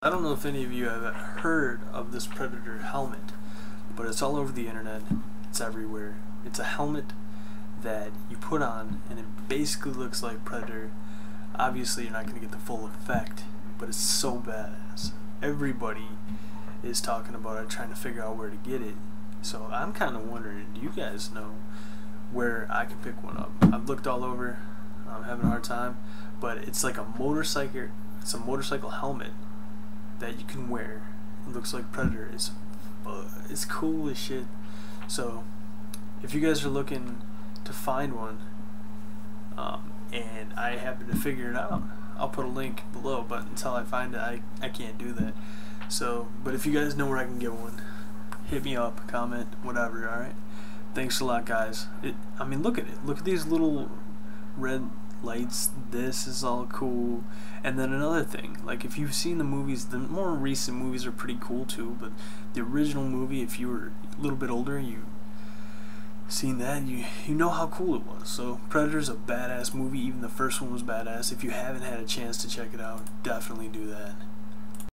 I don't know if any of you have heard of this Predator helmet, but it's all over the internet. It's everywhere. It's a helmet that you put on, and it basically looks like Predator. Obviously, you're not going to get the full effect, but it's so badass. Everybody is talking about it, trying to figure out where to get it. So I'm kind of wondering, do you guys know where I can pick one up? I've looked all over. I'm having a hard time, but it's like a motorcycle. It's a motorcycle helmet that you can wear. It looks like Predator. It's uh, it's cool as shit. So if you guys are looking to find one, um, and I happen to figure it out, I'll put a link below. But until I find it, I I can't do that. So, but if you guys know where I can get one, hit me up, comment, whatever. All right. Thanks a lot, guys. It. I mean, look at it. Look at these little red lights. This is all cool. And then another thing, like if you've seen the movies, the more recent movies are pretty cool too. But the original movie, if you were a little bit older, you seen that, you you know how cool it was. So Predator's a badass movie. Even the first one was badass. If you haven't had a chance to check it out, definitely do that.